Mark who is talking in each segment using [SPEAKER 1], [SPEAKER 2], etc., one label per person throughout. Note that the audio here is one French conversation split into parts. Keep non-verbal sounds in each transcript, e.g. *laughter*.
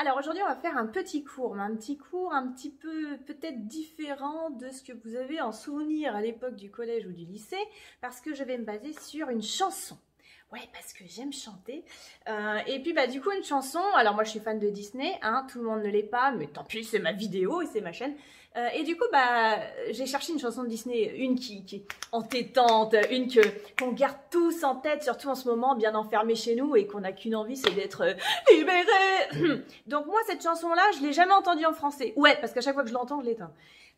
[SPEAKER 1] Alors aujourd'hui, on va faire un petit cours, un petit cours un petit peu peut-être différent de ce que vous avez en souvenir à l'époque du collège ou du lycée, parce que je vais me baser sur une chanson. Ouais, parce que j'aime chanter. Euh, et puis, bah, du coup, une chanson. Alors, moi, je suis fan de Disney, hein, tout le monde ne l'est pas, mais tant pis, c'est ma vidéo et c'est ma chaîne. Euh, et du coup, bah, j'ai cherché une chanson de Disney, une qui, qui est entêtante, une que qu'on garde tous en tête, surtout en ce moment, bien enfermé chez nous et qu'on n'a qu'une envie, c'est d'être euh, libéré. *clears throat* Donc moi, cette chanson-là, je l'ai jamais entendue en français. Ouais, parce qu'à chaque fois que je l'entends, je l'éteins.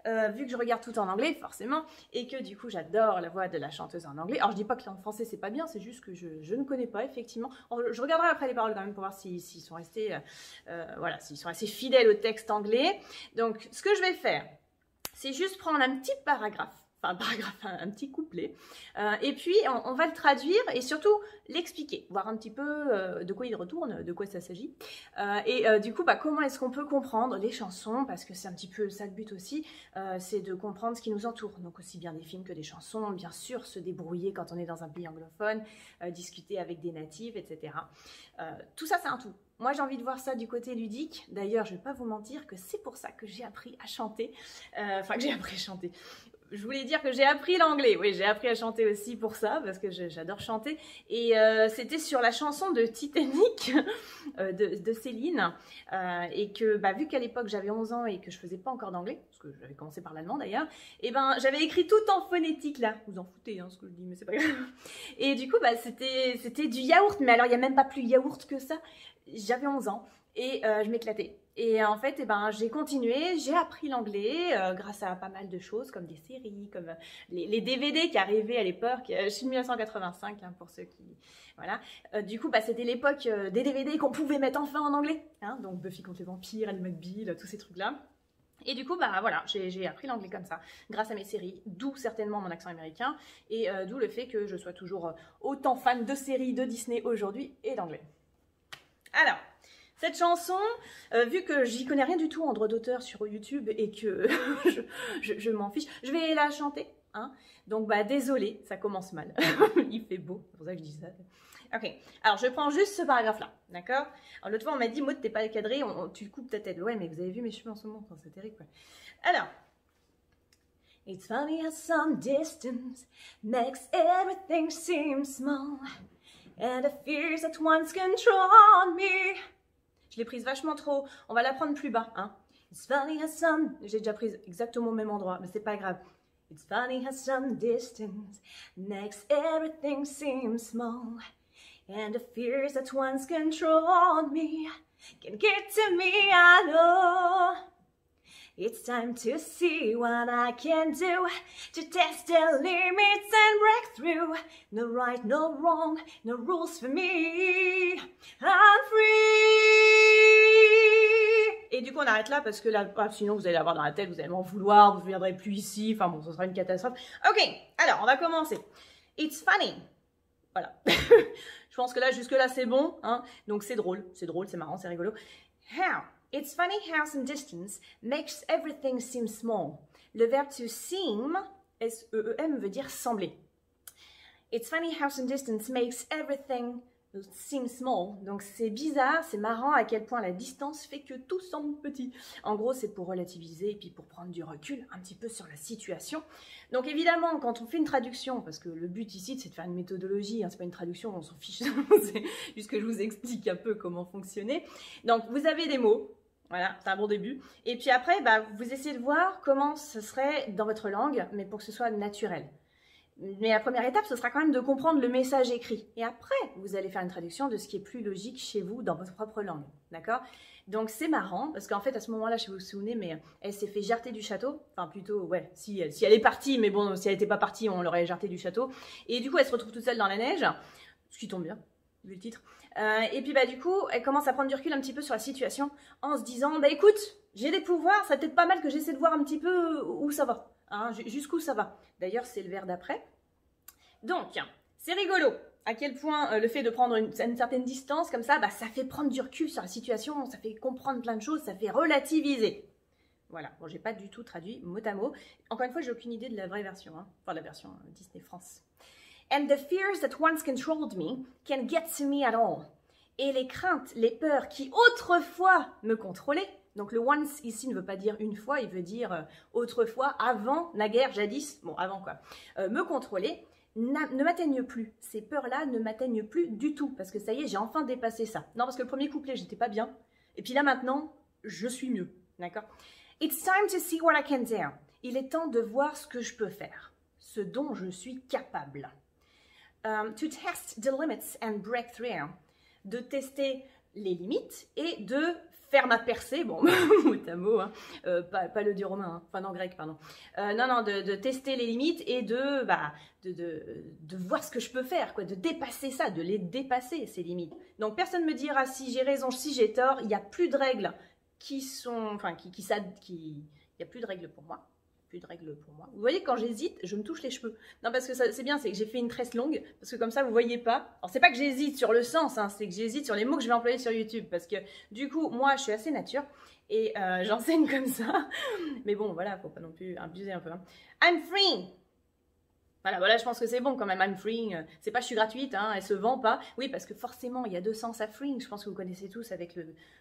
[SPEAKER 1] Euh, vu que je regarde tout en anglais, forcément, et que du coup j'adore la voix de la chanteuse en anglais. Alors je dis pas que en français c'est pas bien, c'est juste que je, ne connais pas effectivement. Je regarderai après les paroles quand même pour voir s'ils sont restés, euh, euh, voilà, s'ils sont assez fidèles au texte anglais. Donc ce que je vais faire, c'est juste prendre un petit paragraphe *laughs* un paragraphe, un, petit couplet. Euh, et puis, on, va le traduire et surtout l'expliquer, voir un petit peu euh, de quoi il retourne, de quoi ça s'agit. Euh, et du coup, bah, comment est-ce qu'on peut comprendre les chansons, parce que c'est un petit peu ça le but aussi, c'est de comprendre ce qui nous entoure. Donc aussi bien des films que des chansons, bien sûr, se débrouiller quand on est dans un pays anglophone, discuter avec des natives, etc. tout ça, c'est un tout. Moi, j'ai envie de voir ça du côté ludique. D'ailleurs, je ne vais pas vous mentir que c'est pour ça que j'ai appris à chanter. Enfin, que j'ai appris à chanter je voulais dire que j'ai appris l'anglais. Oui, j'ai appris à chanter aussi pour ça, parce que j'adore chanter. Et euh, c'était sur la chanson de Titanic *laughs* euh, de, Céline. Euh, et que, bah, vu qu'à l'époque j'avais 11 ans et que je faisais pas encore d'anglais, parce que j'avais commencé par l'allemand d'ailleurs, et ben j'avais écrit tout en phonétique là. Vous en foutez, hein, ce que je dis, mais c'est pas grave. Et du coup, bah, c'était du yaourt. Mais alors, il n'y a même pas plus yaourt que ça. J'avais 11 ans et je m'éclatais. Et en fait, eh ben, j'ai continué, j'ai appris l'anglais euh, grâce à pas mal de choses, comme des séries, comme euh, les, DVD qui arrivaient à l'époque. Euh, je suis de 1985, hein, pour ceux qui... Voilà. du coup, bah, c'était l'époque des DVD qu'on pouvait mettre enfin en anglais. Hein, donc Buffy contre les vampires, Annie McBeal, tous ces trucs-là. Et du coup, bah voilà, j'ai appris l'anglais comme ça, grâce à mes séries, d'où certainement mon accent américain, et d'où le fait que je sois toujours autant fan de séries de Disney aujourd'hui et d'anglais. Alors, cette chanson, euh, vu que j'y connais rien du tout en droit d'auteur sur YouTube et que *laughs* je, m'en fiche, je vais la chanter. Hein Donc, bah, désolé, ça commence mal. *laughs* Il fait beau, c'est pour ça que je dis ça. Ok, alors je prends juste ce paragraphe-là, d'accord? L'autre fois, on m'a dit, Maud, t'es pas cadré, on, tu coupes ta tête. Ouais, mais vous avez vu mes cheveux en ce moment, c'est terrible. Alors, It's funny how some distance makes everything seem small, and the fears at once control me. Je l'ai prise vachement trop. On va la prendre plus bas. Hein. It's funny how some... J'ai déjà prise exactement au même endroit, mais c'est pas grave. It's funny how some distance makes everything seem small. And the fears that once controlled me can get to me, I know. It's time to see what I can do to test the limits and break through. No right, no wrong, no rules for me. I'm free. Et du coup, on arrête là parce que ah, sinon vous allez l'avoir dans la tête, vous allez m'en vouloir, vous ne viendrez plus ici. Enfin bon, ce sera une catastrophe. Ok, alors on va commencer. It's funny. Voilà. *laughs* Je pense que là, jusque-là, c'est bon. Hein Donc c'est drôle, c'est drôle, c'est marrant, c'est rigolo. How? It's funny how some distance makes everything seem small. Le verbe to seem, S-E-E-M, veut dire sembler. It's funny how some distance makes everything seem small. Donc c'est bizarre, c'est marrant à quel point la distance fait que tout semble petit. En gros, c'est pour relativiser et puis pour prendre du recul un petit peu sur la situation. Donc évidemment, quand on fait une traduction, parce que le but ici, c'est de faire une méthodologie, hein, c'est pas une traduction, on s'en fiche, *laughs* c'est juste que je vous explique un peu comment fonctionner. Donc vous avez des mots, voilà, c'est un bon début. Et puis après, bah, vous essayez de voir comment ce serait dans votre langue, mais pour que ce soit naturel. Mais la première étape, ce sera quand même de comprendre le message écrit. Et après, vous allez faire une traduction de ce qui est plus logique chez vous dans votre propre langue. D'accord? Donc c'est marrant, parce qu'en fait, à ce moment-là, je sais vous vous souvenez, mais elle s'est fait jarter du château. Enfin, plutôt, ouais, si, si elle est partie, mais bon, si elle n'était pas partie, on l'aurait jarté du château. Et du coup, elle se retrouve toute seule dans la neige, ce qui tombe bien vu le titre. Euh, et puis bah du coup, elle commence à prendre du recul un petit peu sur la situation en se disant bah écoute, j'ai des pouvoirs, ça peut-être pas mal que j'essaie de voir un petit peu où ça va, hein, jusqu'où ça va. D'ailleurs, c'est le vers d'après. Donc, c'est rigolo à quel point euh, le fait de prendre une, certaine distance comme ça, bah, ça fait prendre du recul sur la situation, ça fait comprendre plein de choses, ça fait relativiser. Voilà, bon, j'ai pas du tout traduit mot à mot. Encore une fois, j'ai aucune idée de la vraie version, hein. enfin la version euh, Disney France. And the fears that once controlled me can get to me at all. et les craintes, les peurs qui autrefois me contrôlaient. Donc le once ici ne veut pas dire une fois, il veut dire euh, autrefois, avant, naguère, jadis, bon avant quoi, euh, me contrôler, ne m'atteignent plus. Ces peurs-là ne m'atteignent plus du tout, parce que ça y est, j'ai enfin dépassé ça. Non, parce que le premier couplet, j'étais pas bien, et puis là maintenant, je suis mieux, d'accord? It's time to see what I can do. Il est temps de voir ce que je peux faire, ce dont je suis capable. Um, to test the limits and break through. De tester les limites et de faire ma percée, bon, *laughs* mot à mot, hein. euh, pas, le dieu romain, hein. enfin non, grec, pardon. Euh, non, non, de, tester les limites et de, bah, de, voir ce que je peux faire, quoi, de dépasser ça, de les dépasser, ces limites. Donc personne ne me dira si j'ai raison, si j'ai tort, il n'y a plus de règles qui sont, enfin, qui, qui, il n'y a plus de règles pour moi de règles pour moi. Vous voyez, quand j'hésite, je me touche les cheveux. Non, parce que c'est bien, c'est que j'ai fait une tresse longue, parce que comme ça, vous voyez pas. Alors, c'est pas que j'hésite sur le sens, hein, c'est que j'hésite sur les mots que je vais employer sur YouTube, parce que du coup, moi, je suis assez nature, et euh, *laughs* j'enseigne comme ça. Mais bon, voilà, faut pas non plus abuser un peu. Hein. I'm free voilà, voilà, je pense que c'est bon quand même. I'm free. C'est pas je suis gratuite, hein, elle se vend pas. Oui, parce que forcément, il y a deux sens à free. Je pense que vous connaissez tous avec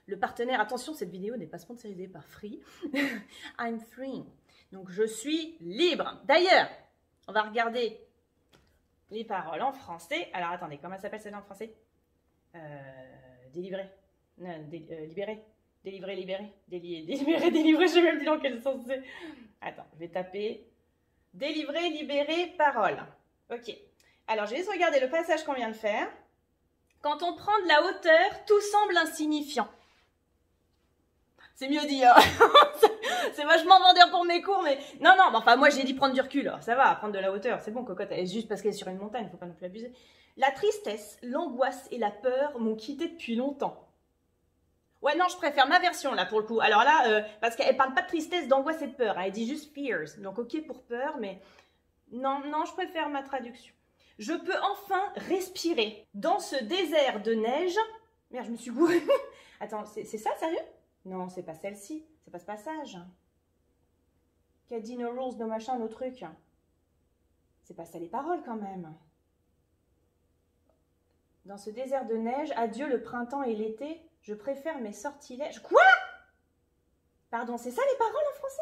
[SPEAKER 1] le partenaire. Attention, cette vidéo n'est pas sponsorisée par Free. *laughs* I'm free. Donc je suis libre. D'ailleurs, on va regarder les paroles en français. Alors attendez, comment s'appelle celle en français euh, Délivrer. Non, euh, libérer. Délivrer, libérer. délivrer, délivrer, je sais même plus dans quel sens c'est. Attends, je vais taper. Délivrer, libérer, parole. Ok. Alors, je vais juste regarder le passage qu'on vient de faire. Quand on prend de la hauteur, tout semble insignifiant. C'est mieux dit. Hein. *laughs* c'est vachement vendeur pour mes cours, mais non, non, enfin moi j'ai dit prendre du recul. ça va, prendre de la hauteur, c'est bon, cocotte. est juste parce qu'elle est sur une montagne, faut pas non plus abuser. La tristesse, l'angoisse et la peur m'ont quitté depuis longtemps. Ouais, non, je préfère ma version là pour le coup. Alors là, euh, parce qu'elle parle pas de tristesse, d'angoisse et de peur. Elle dit juste fears. Donc ok pour peur, mais non, non, je préfère ma traduction. Je peux enfin respirer dans ce désert de neige. Merde, je me suis gourée. *laughs* Attends, c'est ça, sérieux? Non, c'est pas celle-ci. C'est pas ce passage. Qu'a dit no rules, no machin, no truc. C'est pas ça les paroles quand même. Dans ce désert de neige, adieu le printemps et l'été, je préfère mes sortilèges. Quoi? Pardon, c'est ça les paroles en français?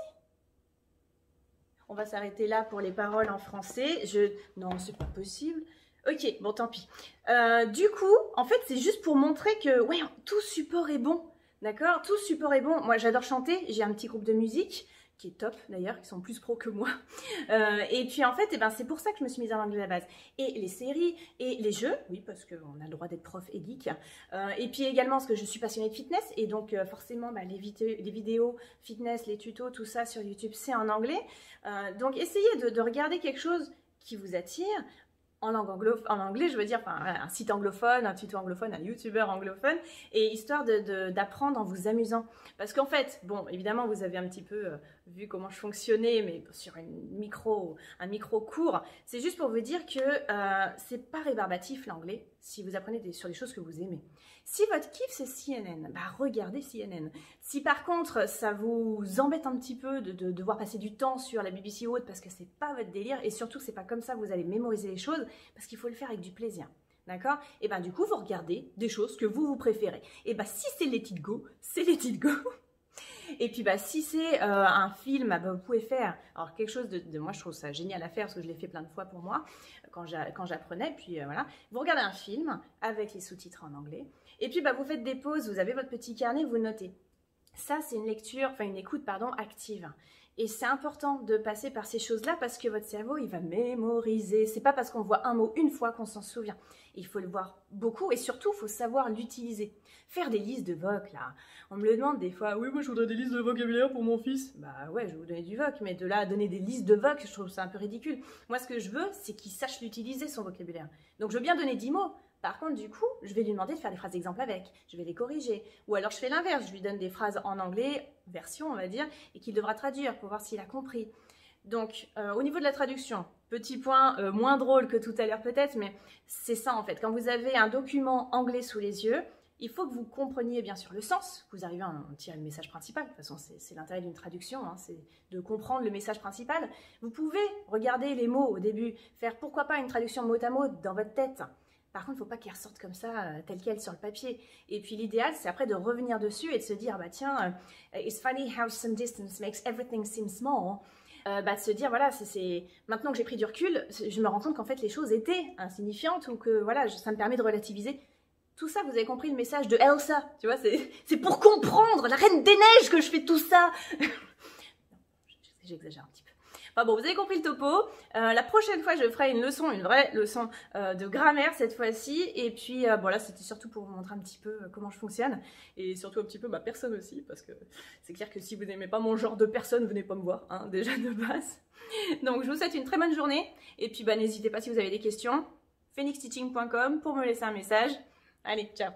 [SPEAKER 1] On va s'arrêter là pour les paroles en français. Je... Non, c'est pas possible. Ok, bon, tant pis. Euh, du coup, en fait, c'est juste pour montrer que, ouais, tout support est bon. D'accord? Tout support est bon. Moi, j'adore chanter. J'ai un petit groupe de musique qui est top d'ailleurs, qui sont plus pros que moi. *laughs* Euh, et puis en fait, eh ben, c'est pour ça que je me suis mise en anglais à la base. Et les séries et les jeux, oui, parce qu'on a le droit d'être prof et geek. Euh, et puis également parce que je suis passionnée de fitness, et donc euh, forcément, bah, les, vidéos fitness, les tutos, tout ça sur YouTube, c'est en anglais. donc essayez de regarder quelque chose qui vous attire en langue en anglais, je veux dire, un site anglophone, un tuto anglophone, un youtubeur anglophone, et histoire d'apprendre de, en vous amusant. Parce qu'en fait, bon, évidemment, vous avez un petit peu euh, vu comment je fonctionnais, mais sur une micro, un micro court, c'est juste pour vous dire que euh, c'est pas rébarbatif l'anglais si vous apprenez sur des choses que vous aimez. Si votre kiff c'est CNN, bah regardez CNN. Si par contre ça vous embête un petit peu de, devoir passer du temps sur la BBC ou autre parce que c'est pas votre délire et surtout c'est pas comme ça que vous allez mémoriser les choses parce qu'il faut le faire avec du plaisir. D'accord? Et ben du coup vous regardez des choses que vous vous préférez. Et ben si c'est Let It Go, c'est Let It Go. *laughs* Et puis bah, si c'est euh, un film, bah, vous pouvez faire alors quelque chose de, moi je trouve ça génial à faire parce que je l'ai fait plein de fois pour moi quand j'apprenais. Puis euh, voilà, vous regardez un film avec les sous-titres en anglais. Et puis bah, vous faites des pauses, vous avez votre petit carnet, vous notez. Ça c'est une lecture, enfin une écoute pardon active. Et c'est important de passer par ces choses-là parce que votre cerveau, il va mémoriser. C'est pas parce qu'on voit un mot une fois qu'on s'en souvient. Il faut le voir beaucoup et surtout, il faut savoir l'utiliser. Faire des listes de voc, là. On me le demande des fois. Oui, moi, je voudrais des listes de vocabulaire pour mon fils. Bah ouais, je vais vous donner du voc, mais de là à donner des listes de voc, je trouve ça un peu ridicule. Moi, ce que je veux, c'est qu'il sache l'utiliser, son vocabulaire. Donc, je veux bien donner 10 mots, par contre, du coup, je vais lui demander de faire des phrases d'exemple avec. Je vais les corriger. Ou alors, je fais l'inverse. Je lui donne des phrases en anglais, version, on va dire, et qu'il devra traduire pour voir s'il a compris. Donc, euh, au niveau de la traduction, petit point euh, moins drôle que tout à l'heure peut-être, mais c'est ça en fait. Quand vous avez un document anglais sous les yeux, il faut que vous compreniez bien sûr le sens, que vous arrivez à en tirer le message principal. De toute façon, c'est l'intérêt d'une traduction, hein, c'est de comprendre le message principal. Vous pouvez regarder les mots au début, faire pourquoi pas une traduction mot à mot dans votre tête. Par contre, il ne faut pas qu'elle ressorte comme ça, euh, telle qu'elle sur le papier. Et puis l'idéal, c'est après de revenir dessus et de se dire, bah tiens, euh, it's funny how some distance makes everything seem small. Euh, bah, de se dire, voilà, c'est maintenant que j'ai pris du recul, je me rends compte qu'en fait les choses étaient insignifiantes ou que voilà, ça me permet de relativiser. Tout ça, vous avez compris le message de Elsa, tu vois, c'est pour comprendre la reine des neiges que je fais tout ça. *laughs* J'exagère un petit peu. Enfin bon, vous avez compris le topo. Euh, la prochaine fois, je ferai une leçon, une vraie leçon euh, de grammaire cette fois-ci. Et puis, euh, bon là, c'était surtout pour vous montrer un petit peu comment je fonctionne. Et surtout un petit peu ma personne aussi. Parce que c'est clair que si vous n'aimez pas mon genre de personne, venez pas me voir, hein, *laughs* déjà de base. Donc, je vous souhaite une très bonne journée. Et puis, bah, n'hésitez pas si vous avez des questions. phoenixteaching.com pour me laisser un message. Allez, ciao